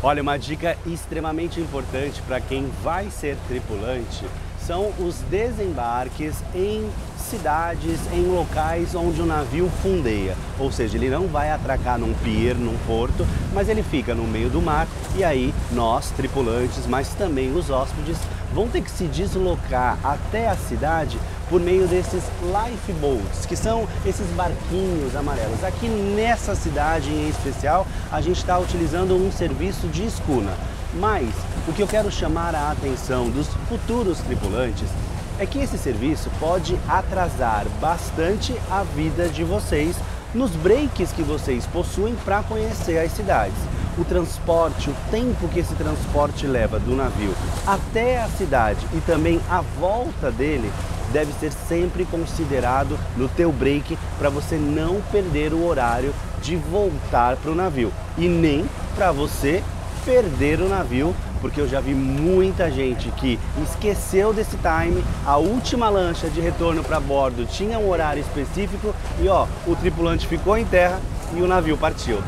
Olha, uma dica extremamente importante para quem vai ser tripulante são os desembarques em cidades, em locais onde o navio fundeia. Ou seja, ele não vai atracar num pier, num porto, mas ele fica no meio do mar e aí nós, tripulantes, mas também os hóspedes, vão ter que se deslocar até a cidade por meio desses lifeboats, que são esses barquinhos amarelos. Aqui nessa cidade em especial, a gente está utilizando um serviço de escuna. Mas o que eu quero chamar a atenção dos futuros tripulantes é que esse serviço pode atrasar bastante a vida de vocês nos breaks que vocês possuem para conhecer as cidades. O transporte, o tempo que esse transporte leva do navio até a cidade e também a volta dele deve ser sempre considerado no teu break para você não perder o horário de voltar para o navio e nem para você perder o navio, porque eu já vi muita gente que esqueceu desse time, a última lancha de retorno para bordo tinha um horário específico e ó, o tripulante ficou em terra e o navio partiu.